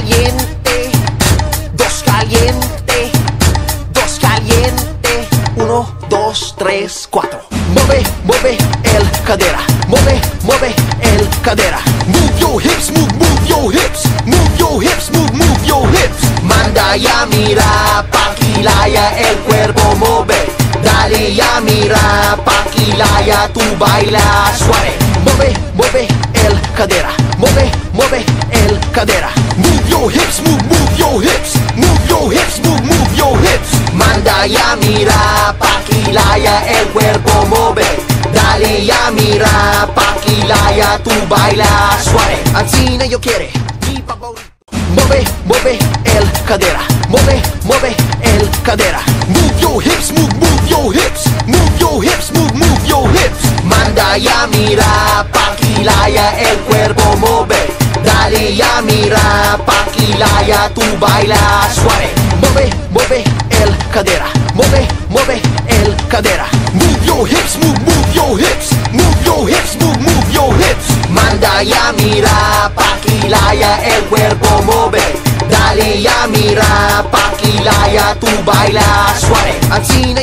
caliente, dos caliente, dos caliente. Uno, dos, tres, cuatro. Mueve, mueve el cadera. Mueve, mueve el cadera. Move your hips, move, move your hips. Move your hips, move, move your hips. Manda ya mira, paquilaya el cuerpo mueve. Dale ya mira, paquilaya tú baila suave. Your hips, move, move your hips. Move your hips, move, move your hips. Manda ya mira, paquilaya el cuerpo mueve. Dale ya mira, paquilaya tú baila suave. Ancina yo quiere. Mueve, mueve el cadera. Mueve, mueve el cadera. Move your hips, move, move your hips. Move your hips, move, move your hips. Manda ya mira, paquilaya el cuerpo mueve. Dale ya mira, paquilaya tú baila suave. Mueve, mueve el cadera. Mueve, mueve el cadera. Move your hips, move, move your hips. Move your hips, move, move your hips. Manda ya mira, paquilaya el cuerpo mueve. Dale ya mira, paquilaya tú baila suave. Así